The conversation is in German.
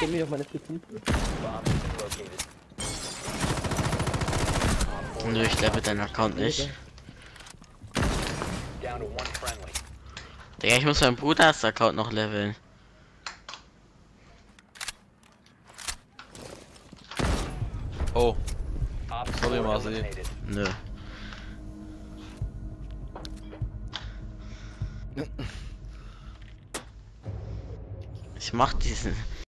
Geh mich auf meine Spitzen. Nö, ich level deinen Account nicht. Digga, ich muss meinen Bruders Account noch leveln. Oh, Sorry, Marcel. Nö. Ich mach diesen.